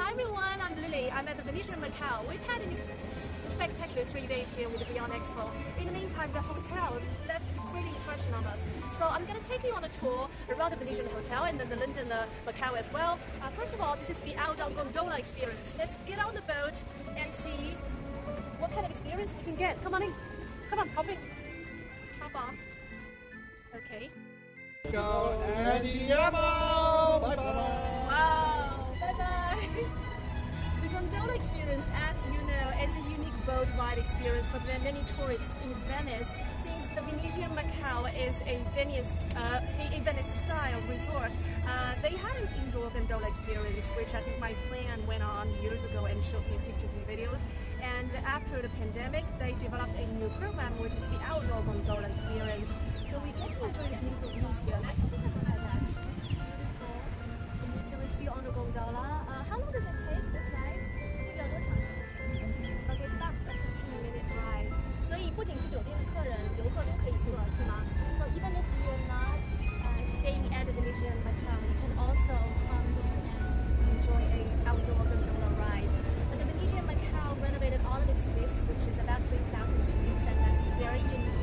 Hi everyone, I'm Lily. I'm at the Venetian Macau. We've had an spectacular three days here with the Beyond Expo. In the meantime, the hotel left a great impression on us. So I'm going to take you on a tour around the Venetian Hotel and then the London uh, Macau as well. Uh, first of all, this is the outdoor gondola experience. Let's get on the boat and see what kind of experience we can get. Come on in. Come on, hop in. Hop on. Okay. Let's go, Andiamo! Bye bye! Wow, bye. The gondola experience, as you know, is a unique boat ride experience for many tourists in Venice. Since the Venetian Macau is a Venice, uh, a Venice-style resort, uh, they had an indoor gondola experience, which I think my friend went on years ago and showed me pictures and videos. And after the pandemic, they developed a new program, which is the outdoor gondola experience. So we get to enjoy the beautiful views here. Let's take a look at that still on the gondola. Uh, how long does it take this ride? 这个多长时间？Okay, it's about a 15 minute ride. 所以不仅是酒店的客人，游客都可以坐，是吗？So even if you're not uh, staying at the Venetian Macau, you can also come and enjoy a outdoor gondola ride. But the Venetian Macau renovated all of its suites, which is about 3,000 suites, and that's very unique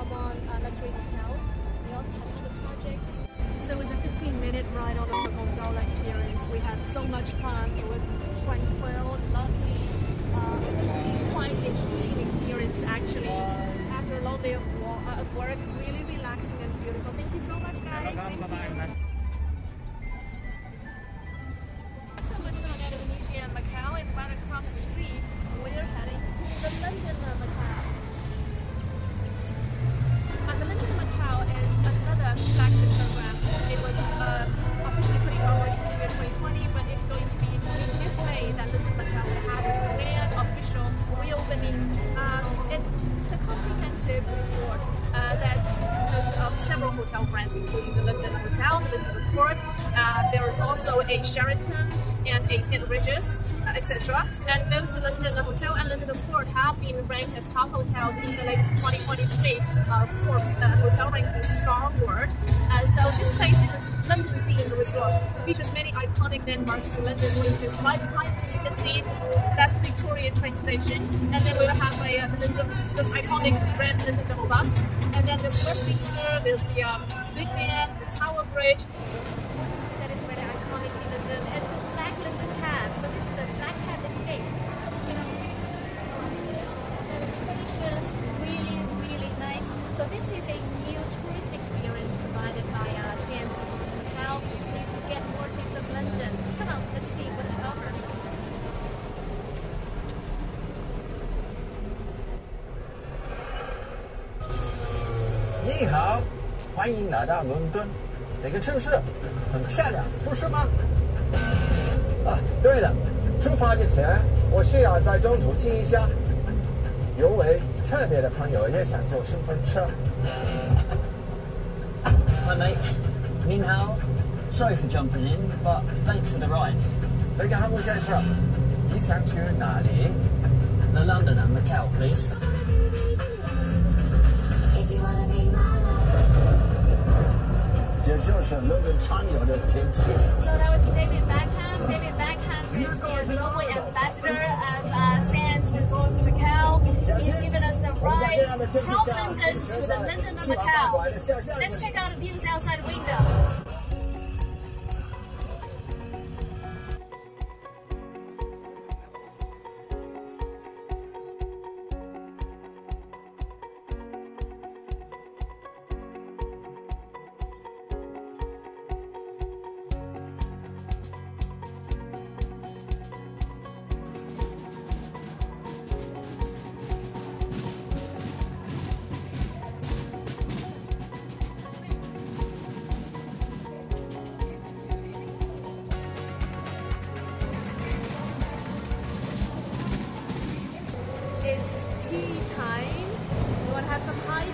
among uh, luxury hotels. They also have other projects. So it was a 15 minute ride on the gondola experience. We had so much fun. It was tranquil, lovely, uh, quite a healing experience actually. After a long day of work, really relaxing and beautiful. Thank you so much guys. Thank you. Is also a Sheraton and a St. Regis, uh, etc. And both the London Hotel and London Port have been ranked as top hotels in the latest 2023 uh, Forbes uh, Hotel Ranking Star Award. Uh, so this place is a London-themed resort. It features many iconic landmarks in London. For instance, right behind me, you can see that's Victoria train station, and then we'll have a, uh, London, the iconic red London double bus, and then there's Westminster, there's the um, Big Ben, the Tower Bridge. 你好，欢迎来到伦敦，这个城市很漂亮，不是吗？啊，对了，出发之前我需要在中途停一下，有位特别的朋友也想坐顺风车。Hi mate, Nin Hao. Sorry for jumping in, but thanks for the ride. 那个航空先生，你想去哪里？The London and Macau, please. a little tiny of the team. So that was David Beckham. David Beckham is the global ambassador of uh, Sands Resorts Macau. He's given us a ride from London to the Londoner Macau. Let's check out a view.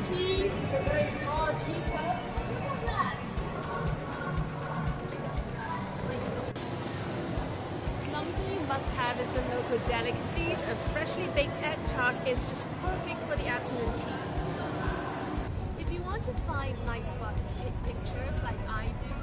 Tea? These are very tall teacups. Look at that. Something you must have is the local delicacies. A freshly baked egg tart is just perfect for the afternoon tea. If you want to find nice spots to take pictures like I do,